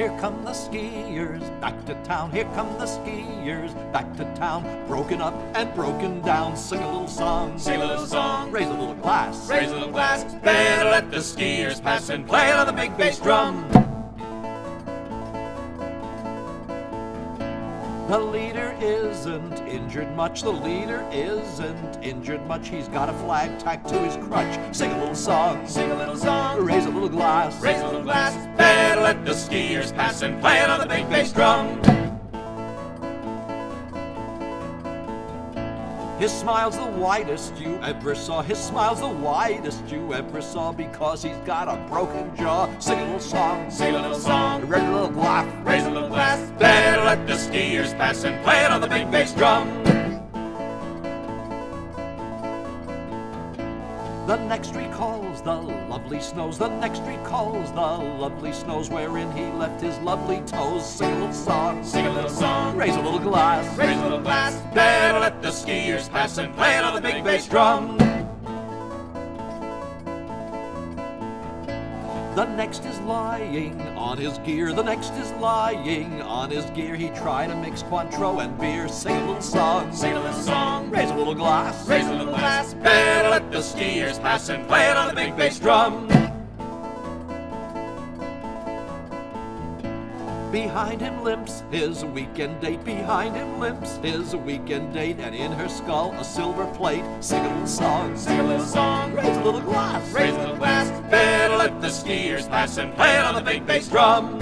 Here come the skiers back to town. Here come the skiers back to town. Broken up and broken down. Sing a little song. Sing a little song. Raise a little glass. Raise a little glass. Better let the skiers pass and play it on the big bass drum. The leader isn't injured much. The leader isn't injured much. He's got a flag tacked to his crutch. Sing a little song. Sing a little song. Raise a little glass. Raise a little glass. Let the skiers pass and play it on the big bass drum. His smile's the widest you ever saw. His smile's the widest you ever saw because he's got a broken jaw. Sing a little song. Sing a little song. Raise a little glass. Raise a little glass. Better let the skiers pass and play it on the big bass drum. The next recalls the lovely snows. The next recalls the lovely snows wherein he left his lovely toes. Sing a little song. Sing a little song. Raise a little glass. Raise a little glass. Better let the skiers pass and play it on the big bass drum. The next is lying on his gear. The next is lying on his gear. He tried to mix Cointreau and beer. Sing a little song. Sing a little song. Raise a little glass. Raise a little glass. The skiers pass and play it on the big bass drum. Behind him limps his weekend date. Behind him limps his weekend date. And in her skull a silver plate. Sing a little song. Sing a little song. Raise a little glass. Raise a little glass. Better let the skiers pass and play it on the big bass drum.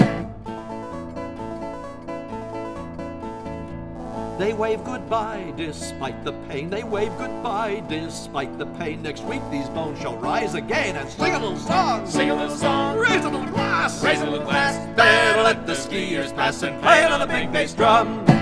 They wave goodbye despite the pain. They wave goodbye despite the pain. Next week these bones shall rise again and sing a little song. Sing a little song. Raise a little glass. Raise a little glass. Better let the skiers pass and play it on the big bass drum.